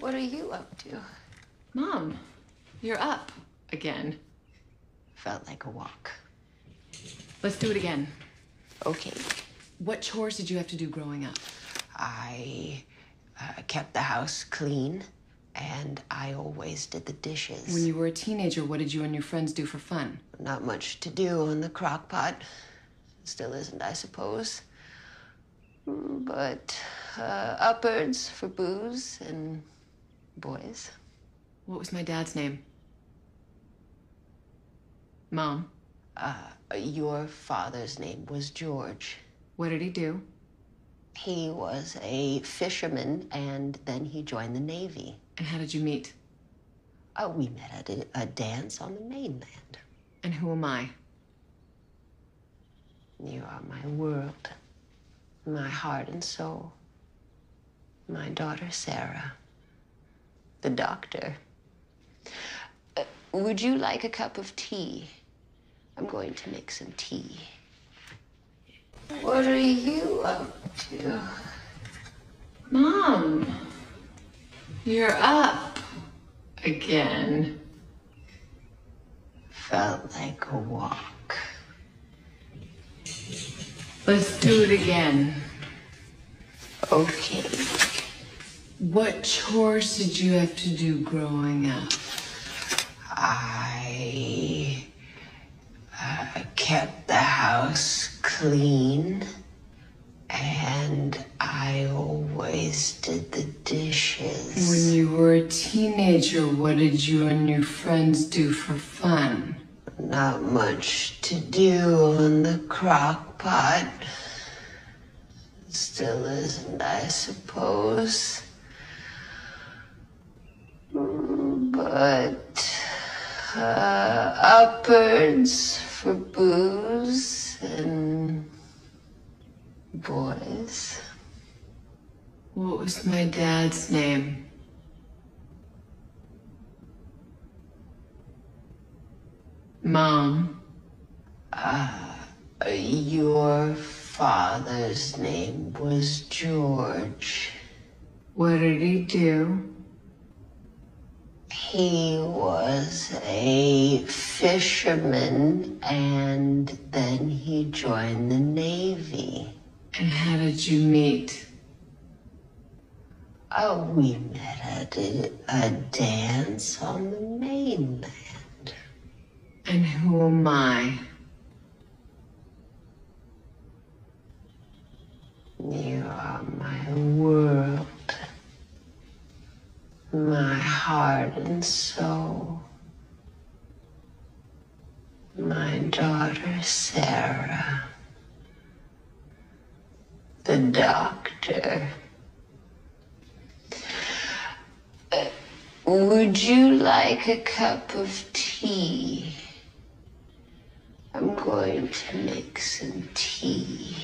What are you up to? Mom, you're up again. Felt like a walk. Let's do it again. Okay. What chores did you have to do growing up? I uh, kept the house clean and I always did the dishes. When you were a teenager, what did you and your friends do for fun? Not much to do on the crock pot. Still isn't, I suppose. But uh, upwards for booze and boys. What was my dad's name? Mom, Uh, your father's name was George. what did he do? He was a fisherman and then he joined the Navy. And how did you meet? Uh, we met at a, a dance on the mainland. And who am I? You are my world, my heart and soul. My daughter, Sarah. The doctor. Uh, would you like a cup of tea? I'm going to make some tea. What are you up to? Mom, you're up again. Felt like a walk. Let's do it again. Okay. What chores did you have to do growing up? I uh, kept the house clean and I always did the dishes. When you were a teenager, what did you and your friends do for fun? Not much to do on the crock pot. Still isn't, I suppose. But uh, upwards for booze and boys. What was my dad's name? Mom, Your father's name was George. what did he do? He was a fisherman and then he joined the Navy. And how did you meet? Oh, we met at a, a dance on the mainland. And who am I? You are my world, my heart and soul. My daughter, Sarah. The doctor. Uh, would you like a cup of tea? I'm going to make some tea.